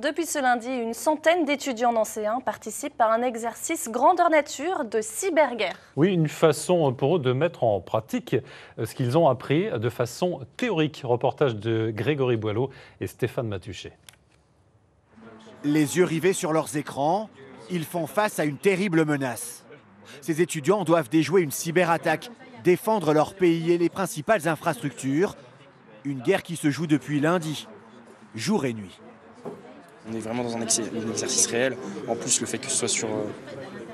Depuis ce lundi, une centaine d'étudiants nancéens participent à un exercice grandeur nature de cyberguerre. Oui, une façon pour eux de mettre en pratique ce qu'ils ont appris de façon théorique. Reportage de Grégory Boileau et Stéphane Matuchet. Les yeux rivés sur leurs écrans, ils font face à une terrible menace. Ces étudiants doivent déjouer une cyberattaque, défendre leur pays et les principales infrastructures. Une guerre qui se joue depuis lundi, jour et nuit. On est vraiment dans un exercice réel. En plus, le fait que ce soit sur euh,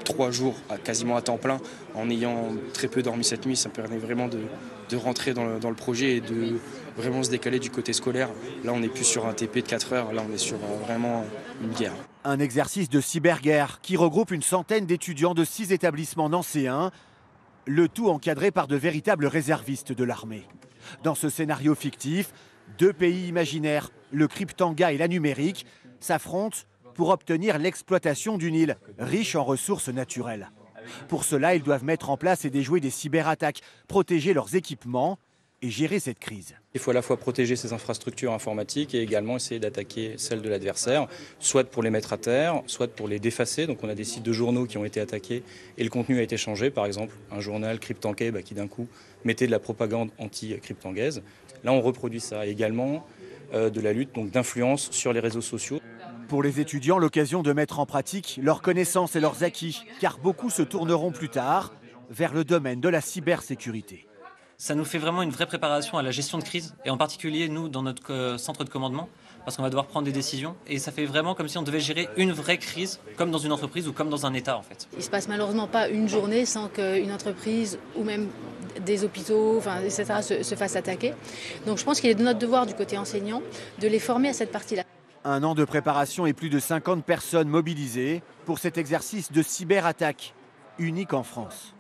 trois jours, quasiment à temps plein, en ayant très peu dormi cette nuit, ça permet vraiment de, rentrer dans le, projet et de vraiment se décaler du côté scolaire. Là, on n'est plus sur un TP de 4 heures, là, on est sur euh, vraiment une guerre. Un exercice de cyberguerre qui regroupe une centaine d'étudiants de six établissements nancéens, le tout encadré par de véritables réservistes de l'armée. Dans ce scénario fictif, deux pays imaginaires, le Cryptanga et la numérique, s'affrontent pour obtenir l'exploitation d'une île riche en ressources naturelles. Pour cela, ils doivent mettre en place et déjouer des cyberattaques, protéger leurs équipements et gérer cette crise. Il faut à la fois protéger ces infrastructures informatiques et également essayer d'attaquer celles de l'adversaire, soit pour les mettre à terre, soit pour les défacer. Donc on a des sites de journaux qui ont été attaqués et le contenu a été changé. Par exemple, un journal cryptanquais bah, qui d'un coup mettait de la propagande anti-cryptangaise. Là, on reproduit ça. également euh, de la lutte d'influence sur les réseaux sociaux. Pour les étudiants, l'occasion de mettre en pratique leurs connaissances et leurs acquis, car beaucoup se tourneront plus tard vers le domaine de la cybersécurité ça nous fait vraiment une vraie préparation à la gestion de crise, et en particulier nous dans notre euh, centre de commandement, parce qu'on va devoir prendre des décisions, et ça fait vraiment comme si on devait gérer une vraie crise, comme dans une entreprise ou comme dans un État en fait. Il se passe malheureusement pas une journée sans qu'une entreprise ou même des hôpitaux, enfin, etc., se, se fassent attaquer. Donc je pense qu'il est de notre devoir du côté enseignant de les former à cette partie-là. Un an de préparation et plus de 50 personnes mobilisées pour cet exercice de cyberattaque unique en France.